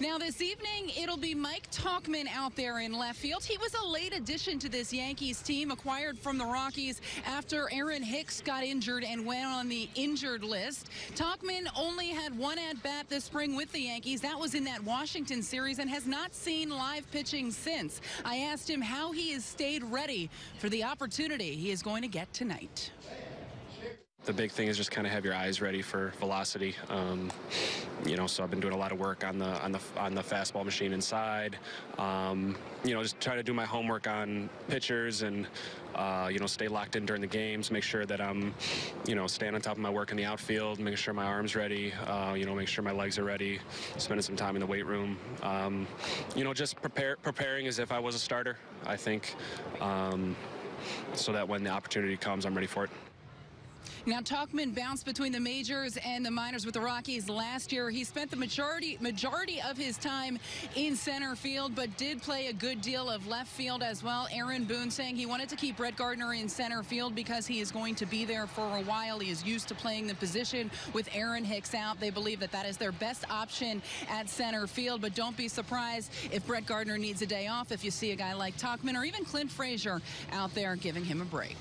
Now, this evening, it'll be Mike Tauchman out there in left field. He was a late addition to this Yankees team, acquired from the Rockies after Aaron Hicks got injured and went on the injured list. Talkman only had one at bat this spring with the Yankees. That was in that Washington series and has not seen live pitching since. I asked him how he has stayed ready for the opportunity he is going to get tonight. The big thing is just kind of have your eyes ready for velocity. Um, you know, so I've been doing a lot of work on the on the on the fastball machine inside. Um, you know, just try to do my homework on pitchers and uh, you know stay locked in during the games. Make sure that I'm you know staying on top of my work in the outfield. Making sure my arms ready. Uh, you know, make sure my legs are ready. Spending some time in the weight room. Um, you know, just prepare preparing as if I was a starter. I think. Um, so that when the opportunity comes, I'm ready for it. Now, Tauchman bounced between the majors and the minors with the Rockies last year. He spent the majority majority of his time in center field, but did play a good deal of left field as well. Aaron Boone saying he wanted to keep Brett Gardner in center field because he is going to be there for a while. He is used to playing the position with Aaron Hicks out. They believe that that is their best option at center field, but don't be surprised if Brett Gardner needs a day off if you see a guy like Tauchman or even Clint Frazier out there giving him a break.